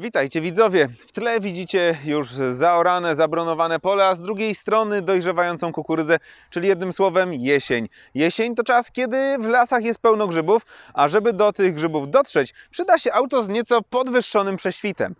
Witajcie widzowie. W tle widzicie już zaorane, zabronowane pole, a z drugiej strony dojrzewającą kukurydzę, czyli jednym słowem jesień. Jesień to czas, kiedy w lasach jest pełno grzybów, a żeby do tych grzybów dotrzeć, przyda się auto z nieco podwyższonym prześwitem.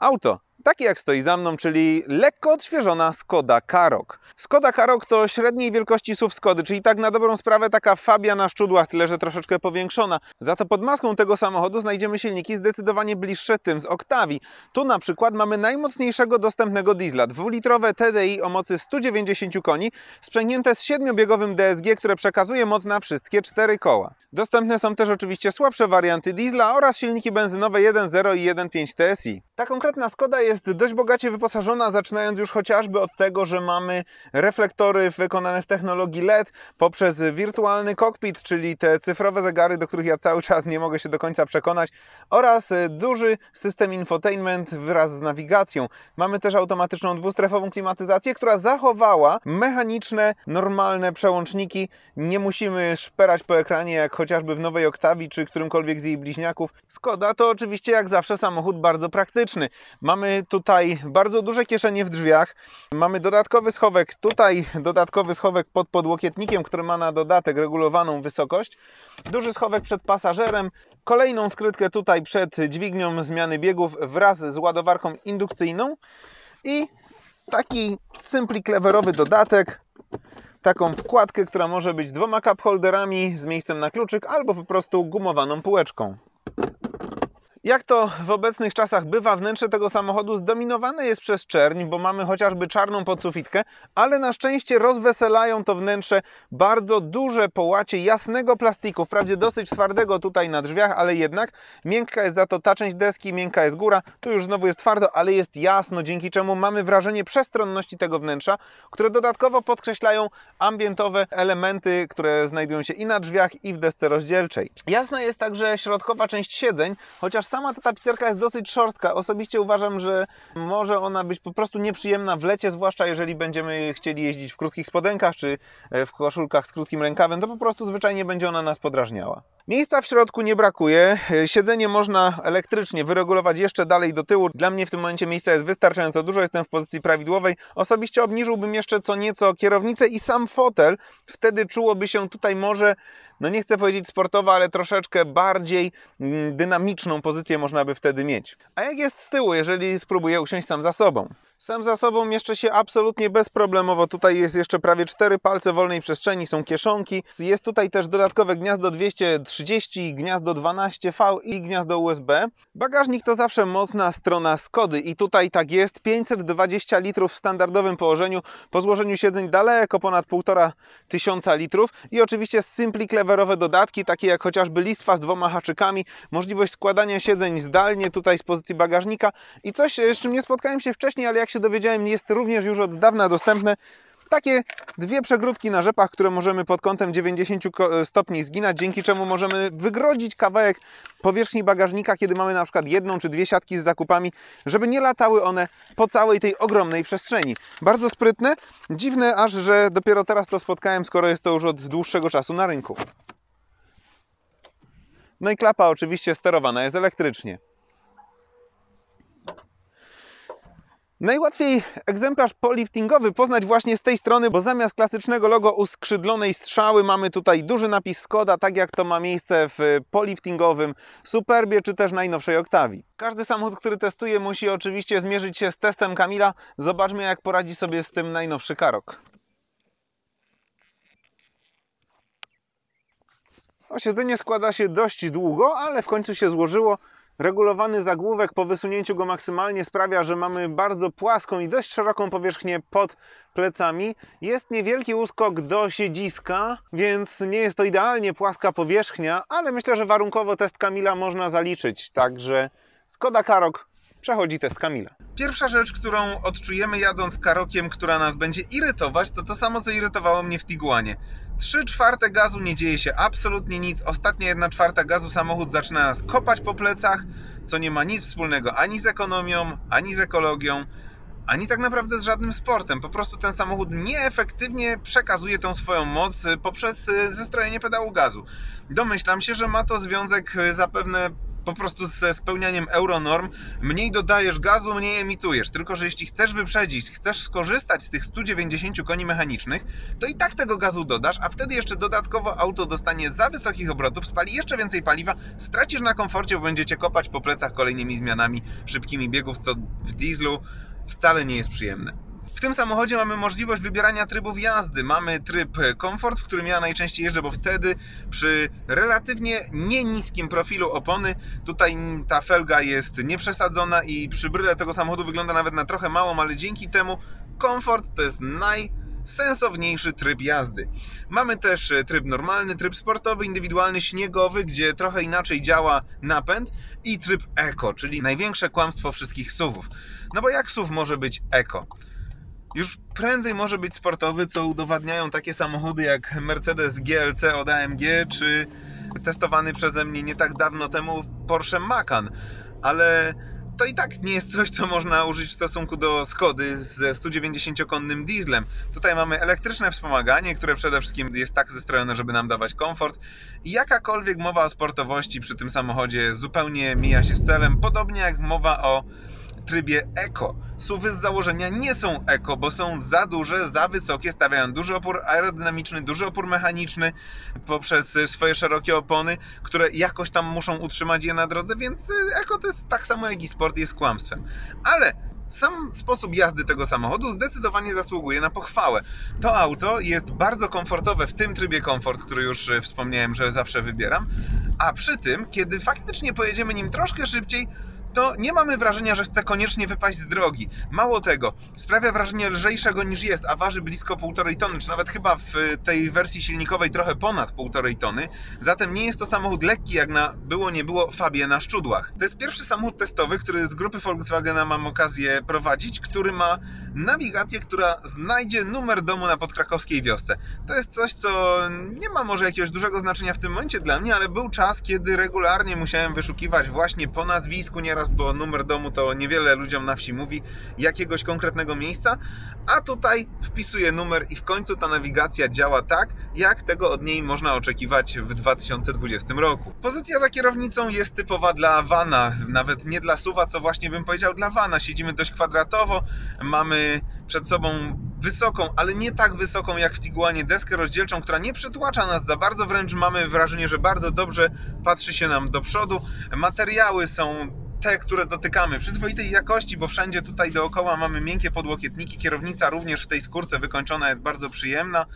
Auto takie jak stoi za mną, czyli lekko odświeżona Skoda Karoq. Skoda Karoq to średniej wielkości SUV Skody, czyli tak na dobrą sprawę taka Fabia na szczudłach, tyle że troszeczkę powiększona. Za to pod maską tego samochodu znajdziemy silniki zdecydowanie bliższe tym z Octavii. Tu na przykład mamy najmocniejszego dostępnego diesla, dwulitrowe TDI o mocy 190 koni, sprzęgnięte z siedmiobiegowym DSG, które przekazuje moc na wszystkie cztery koła. Dostępne są też oczywiście słabsze warianty diesla oraz silniki benzynowe 1.0 i 1.5 TSI. Ta konkretna Skoda jest dość bogacie wyposażona, zaczynając już chociażby od tego, że mamy reflektory wykonane w technologii LED poprzez wirtualny cockpit, czyli te cyfrowe zegary, do których ja cały czas nie mogę się do końca przekonać, oraz duży system infotainment wraz z nawigacją. Mamy też automatyczną dwustrefową klimatyzację, która zachowała mechaniczne, normalne przełączniki. Nie musimy szperać po ekranie jak chociażby w nowej Octavii czy którymkolwiek z jej bliźniaków. Skoda to oczywiście jak zawsze samochód bardzo praktyczny. Mamy tutaj bardzo duże kieszenie w drzwiach, mamy dodatkowy schowek, tutaj dodatkowy schowek pod podłokietnikiem, który ma na dodatek regulowaną wysokość, duży schowek przed pasażerem, kolejną skrytkę tutaj przed dźwignią zmiany biegów wraz z ładowarką indukcyjną. I taki simply cleverowy dodatek, taką wkładkę, która może być dwoma cup holderami z miejscem na kluczyk albo po prostu gumowaną półeczką. Jak to w obecnych czasach bywa, wnętrze tego samochodu zdominowane jest przez czerń, bo mamy chociażby czarną podsufitkę, ale na szczęście rozweselają to wnętrze bardzo duże połacie jasnego plastiku, wprawdzie dosyć twardego tutaj na drzwiach, ale jednak miękka jest za to ta część deski, miękka jest góra, tu już znowu jest twardo, ale jest jasno, dzięki czemu mamy wrażenie przestronności tego wnętrza, które dodatkowo podkreślają ambientowe elementy, które znajdują się i na drzwiach, i w desce rozdzielczej. Jasna jest także środkowa część siedzeń, chociaż sama ta tapicerka jest dosyć szorstka. Osobiście uważam, że może ona być po prostu nieprzyjemna w lecie, zwłaszcza jeżeli będziemy chcieli jeździć w krótkich spodenkach czy e, w koszulkach z krótkim rękawem, to po prostu zwyczajnie będzie ona nas podrażniała. Miejsca w środku nie brakuje. E, siedzenie można elektrycznie wyregulować jeszcze dalej do tyłu. Dla mnie w tym momencie miejsca jest wystarczająco dużo, jestem w pozycji prawidłowej. Osobiście obniżyłbym jeszcze co nieco kierownicę i sam fotel. Wtedy czułoby się tutaj może, no nie chcę powiedzieć sportowo, ale troszeczkę bardziej mm, dynamiczną pozycję można by wtedy mieć. A jak jest z tyłu, jeżeli spróbuję usiąść sam za sobą? Sam za sobą mieszczę się absolutnie bezproblemowo. Tutaj jest jeszcze prawie 4 palce wolnej przestrzeni, są kieszonki. Jest tutaj też dodatkowe gniazdo 230, gniazdo 12V i gniazdo USB. Bagażnik to zawsze mocna strona Skody i tutaj tak jest. 520 litrów w standardowym położeniu, po złożeniu siedzeń daleko ponad 1,5 tysiąca litrów i oczywiście simply cleverowe dodatki, takie jak chociażby listwa z dwoma haczykami, możliwość składania siedzeń zdalnie tutaj z pozycji bagażnika i coś, z czym nie spotkałem się wcześniej, ale jak się dowiedziałem, jest również już od dawna dostępne. Takie dwie przegródki na rzepach, które możemy pod kątem 90 stopni zginać, dzięki czemu możemy wygrodzić kawałek powierzchni bagażnika, kiedy mamy na przykład jedną czy dwie siatki z zakupami, żeby nie latały one po całej tej ogromnej przestrzeni. Bardzo sprytne, dziwne aż, że dopiero teraz to spotkałem, skoro jest to już od dłuższego czasu na rynku. No i klapa oczywiście sterowana jest elektrycznie. Najłatwiej egzemplarz poliftingowy poznać właśnie z tej strony, bo zamiast klasycznego logo uskrzydlonej strzały mamy tutaj duży napis Skoda, tak jak to ma miejsce w poliftingowym Superbie czy też najnowszej Octavii. Każdy samochód, który testuje musi oczywiście zmierzyć się z testem Kamila. Zobaczmy jak poradzi sobie z tym najnowszy Karoq. Osiedzenie składa się dość długo, ale w końcu się złożyło. Regulowany zagłówek po wysunięciu go maksymalnie sprawia, że mamy bardzo płaską i dość szeroką powierzchnię pod plecami. Jest niewielki uskok do siedziska, więc nie jest to idealnie płaska powierzchnia, ale myślę, że warunkowo test Kamila można zaliczyć. Także Skoda Karoq przechodzi test Kamila. Pierwsza rzecz, którą odczujemy jadąc Karokiem, która nas będzie irytować, to to samo, co irytowało mnie w Tiguanie. 3 czwarte gazu nie dzieje się absolutnie nic. Ostatnia 1 czwarta gazu samochód zaczyna nas kopać po plecach, co nie ma nic wspólnego ani z ekonomią, ani z ekologią, ani tak naprawdę z żadnym sportem. Po prostu ten samochód nieefektywnie przekazuje tą swoją moc poprzez zestrojenie pedału gazu. Domyślam się, że ma to związek zapewne po prostu ze spełnianiem euronorm, mniej dodajesz gazu, mniej emitujesz. Tylko, że jeśli chcesz wyprzedzić, chcesz skorzystać z tych 190 koni mechanicznych, to i tak tego gazu dodasz, a wtedy jeszcze dodatkowo auto dostanie za wysokich obrotów, spali jeszcze więcej paliwa, stracisz na komforcie, bo będziecie kopać po plecach kolejnymi zmianami szybkimi biegów, co w dieslu wcale nie jest przyjemne. W tym samochodzie mamy możliwość wybierania trybów jazdy. Mamy tryb komfort, w którym ja najczęściej jeżdżę, bo wtedy przy relatywnie nie niskim profilu opony, tutaj ta felga jest nieprzesadzona i przy bryle tego samochodu wygląda nawet na trochę małą, ale dzięki temu komfort to jest najsensowniejszy tryb jazdy. Mamy też tryb normalny, tryb sportowy, indywidualny, śniegowy, gdzie trochę inaczej działa napęd i tryb eko, czyli największe kłamstwo wszystkich SUVów. No bo jak SUV może być eko? Już prędzej może być sportowy, co udowadniają takie samochody jak Mercedes GLC od AMG, czy testowany przeze mnie nie tak dawno temu Porsche Macan. Ale to i tak nie jest coś, co można użyć w stosunku do Skody ze 190-konnym dieslem. Tutaj mamy elektryczne wspomaganie, które przede wszystkim jest tak zestrojone, żeby nam dawać komfort. Jakakolwiek mowa o sportowości przy tym samochodzie zupełnie mija się z celem, podobnie jak mowa o trybie eko. SUVy z założenia nie są eko, bo są za duże, za wysokie, stawiają duży opór aerodynamiczny, duży opór mechaniczny poprzez swoje szerokie opony, które jakoś tam muszą utrzymać je na drodze, więc eko to jest tak samo jak i sport jest kłamstwem. Ale sam sposób jazdy tego samochodu zdecydowanie zasługuje na pochwałę. To auto jest bardzo komfortowe w tym trybie komfort, który już wspomniałem, że zawsze wybieram, a przy tym, kiedy faktycznie pojedziemy nim troszkę szybciej, to nie mamy wrażenia, że chce koniecznie wypaść z drogi. Mało tego, sprawia wrażenie lżejszego niż jest, a waży blisko 1,5 tony, czy nawet chyba w tej wersji silnikowej trochę ponad 1,5 tony. Zatem nie jest to samochód lekki, jak na było nie było Fabie na szczudłach. To jest pierwszy samochód testowy, który z grupy Volkswagena mam okazję prowadzić, który ma nawigację, która znajdzie numer domu na podkrakowskiej wiosce. To jest coś, co nie ma może jakiegoś dużego znaczenia w tym momencie dla mnie, ale był czas, kiedy regularnie musiałem wyszukiwać właśnie po nazwisku, nieraz bo numer domu to niewiele ludziom na wsi mówi, jakiegoś konkretnego miejsca, a tutaj wpisuję numer i w końcu ta nawigacja działa tak, jak tego od niej można oczekiwać w 2020 roku. Pozycja za kierownicą jest typowa dla vana, nawet nie dla suwa, co właśnie bym powiedział dla vana. Siedzimy dość kwadratowo, mamy przed sobą wysoką, ale nie tak wysoką jak w Tiguanie deskę rozdzielczą, która nie przytłacza nas za bardzo, wręcz mamy wrażenie, że bardzo dobrze patrzy się nam do przodu. Materiały są te, które dotykamy, przyzwoitej jakości, bo wszędzie tutaj dookoła mamy miękkie podłokietniki, kierownica również w tej skórce wykończona jest bardzo przyjemna.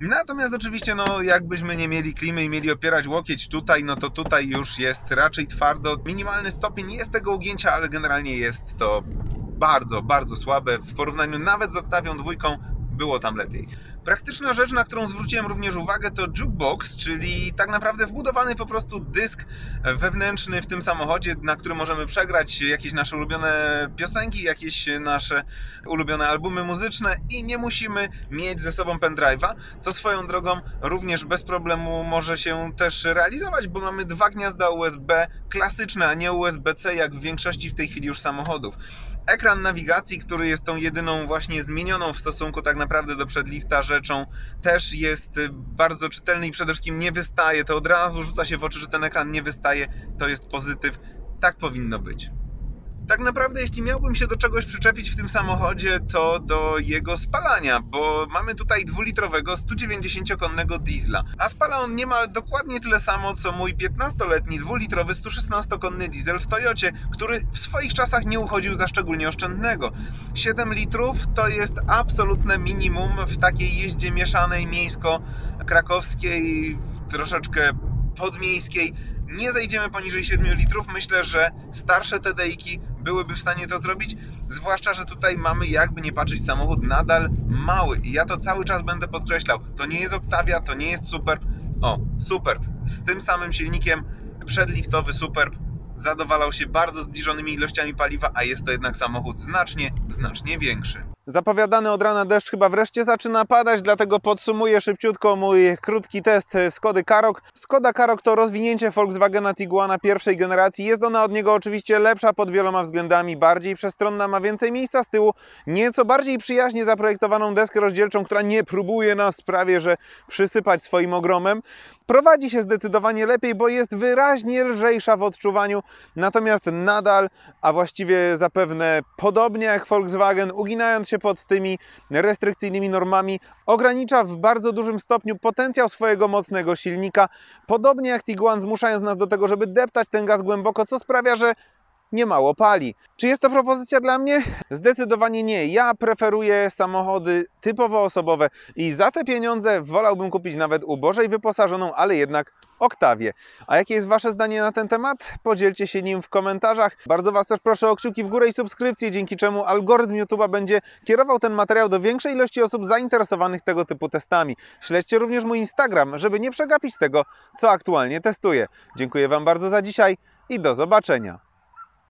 Natomiast oczywiście, no jakbyśmy nie mieli klimy i mieli opierać łokieć tutaj, no to tutaj już jest raczej twardo. Minimalny stopień jest tego ugięcia, ale generalnie jest to bardzo, bardzo słabe w porównaniu nawet z Oktawią dwójką było tam lepiej. Praktyczna rzecz, na którą zwróciłem również uwagę, to jukebox, czyli tak naprawdę wbudowany po prostu dysk wewnętrzny w tym samochodzie, na którym możemy przegrać jakieś nasze ulubione piosenki, jakieś nasze ulubione albumy muzyczne i nie musimy mieć ze sobą pendrive'a, co swoją drogą również bez problemu może się też realizować, bo mamy dwa gniazda USB klasyczne, a nie USB-C, jak w większości w tej chwili już samochodów ekran nawigacji, który jest tą jedyną właśnie zmienioną w stosunku tak naprawdę do przedlifta rzeczą, też jest y, bardzo czytelny i przede wszystkim nie wystaje. To od razu rzuca się w oczy, że ten ekran nie wystaje. To jest pozytyw. Tak powinno być tak naprawdę, jeśli miałbym się do czegoś przyczepić w tym samochodzie, to do jego spalania, bo mamy tutaj dwulitrowego 190-konnego diesla, a spala on niemal dokładnie tyle samo, co mój 15-letni dwulitrowy 116-konny diesel w Toyocie, który w swoich czasach nie uchodził za szczególnie oszczędnego. 7 litrów to jest absolutne minimum w takiej jeździe mieszanej miejsko-krakowskiej, troszeczkę podmiejskiej nie zejdziemy poniżej 7 litrów. Myślę, że starsze TDI-ki byłyby w stanie to zrobić, zwłaszcza, że tutaj mamy jakby nie patrzeć samochód nadal mały i ja to cały czas będę podkreślał. To nie jest Octavia, to nie jest Superb. O, Superb z tym samym silnikiem przedliftowy Superb zadowalał się bardzo zbliżonymi ilościami paliwa, a jest to jednak samochód znacznie, znacznie większy. Zapowiadany od rana deszcz chyba wreszcie zaczyna padać, dlatego podsumuję szybciutko mój krótki test Skody Karoq. Skoda Karoq to rozwinięcie Volkswagena Tiguana pierwszej generacji. Jest ona od niego oczywiście lepsza pod wieloma względami, bardziej przestronna, ma więcej miejsca z tyłu, nieco bardziej przyjaźnie zaprojektowaną deskę rozdzielczą, która nie próbuje nas prawie że przysypać swoim ogromem. Prowadzi się zdecydowanie lepiej, bo jest wyraźnie lżejsza w odczuwaniu, natomiast nadal, a właściwie zapewne podobnie jak Volkswagen, uginając się pod tymi restrykcyjnymi normami, ogranicza w bardzo dużym stopniu potencjał swojego mocnego silnika, podobnie jak Tiguan, zmuszając nas do tego, żeby deptać ten gaz głęboko, co sprawia, że niemało pali. Czy jest to propozycja dla mnie? Zdecydowanie nie. Ja preferuję samochody typowo osobowe i za te pieniądze wolałbym kupić nawet ubożej wyposażoną, ale jednak Oktawię. A jakie jest Wasze zdanie na ten temat? Podzielcie się nim w komentarzach. Bardzo Was też proszę o kciuki w górę i subskrypcję, dzięki czemu algorytm YouTube'a będzie kierował ten materiał do większej ilości osób zainteresowanych tego typu testami. Śledźcie również mój Instagram, żeby nie przegapić tego, co aktualnie testuję. Dziękuję Wam bardzo za dzisiaj i do zobaczenia.